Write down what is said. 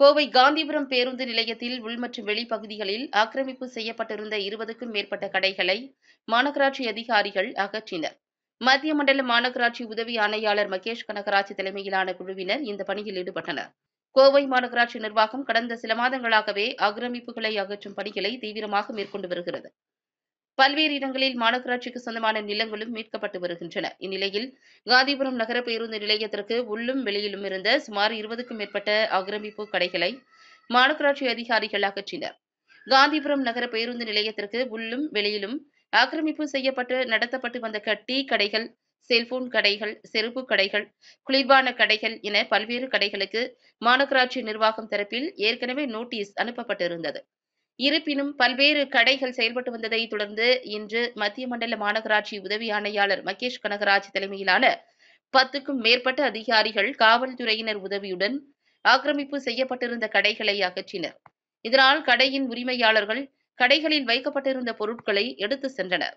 கோவை காந்திபுரம் பேருந்து நிலையத்தில் உள் மற்றும் வெளிப்பகுதிகளில் ஆக்கிரமிப்பு செய்யப்பட்டிருந்த இருபதுக்கும் மேற்பட்ட கடைகளை மாநகராட்சி அதிகாரிகள் அகற்றினர். மத்திய மண்டல மாநகராட்சி உதவி ஆணையாளர் மகேஷ் கனகராஜ் தலைமையிலான குழுவினர் இந்த பணியில் ஈடுபட்டனர். கோவை மாநகராட்சி நிர்வாகம் கடந்த சில மாதங்களாகவே ஆக்கிரமிப்புகளை அகற்றும் பணிகளை தீவிரமாக மேற்கொண்டு வருகிறது. பல்வேறு இடங்களில் மாநகராட்சிக்கு சொந்தமான நிலங்களும் மீட்கப்பட்டு வருகின்றன. இந்நிலையில் காந்திபுரம் நகர பேருந்து நிலையத்திற்கு உள்ளும் வெளியிலும் இருந்த சுமார் இருபதுக்கும் மேற்பட்ட ஆக்கிரமிப்பு கடைகளை மாநகராட்சி அதிகாரிகள் அகற்றினர். காந்திபுரம் நகர பேருந்து நிலையத்திற்கு உள்ளும் வெளியிலும் ஆக்கிரமிப்பு செய்யப்பட்டு நடத்தப்பட்டு வந்த டீ கடைகள் செல்போன் கடைகள் செருப்பு கடைகள் குளிர்பான கடைகள் என பல்வேறு கடைகளுக்கு மாநகராட்சி நிர்வாகம் தரப்பில் ஏற்கனவே நோட்டீஸ் அனுப்பப்பட்டிருந்தது. இருப்பினும் பல்வேறு கடைகள் செயல்பட்டு வந்ததை தொடர்ந்து இன்று மத்திய மண்டல மாநகராட்சி உதவி ஆணையாளர் மகேஷ் கனகராஜ் தலைமையிலான பத்துக்கும் மேற்பட்ட அதிகாரிகள் காவல்துறையினர் உதவியுடன் ஆக்கிரமிப்பு செய்யப்பட்டிருந்த கடைகளை அகற்றினர். இதனால் கடையின் உரிமையாளர்கள் கடைகளில் வைக்கப்பட்டிருந்த பொருட்களை எடுத்து சென்றனர்.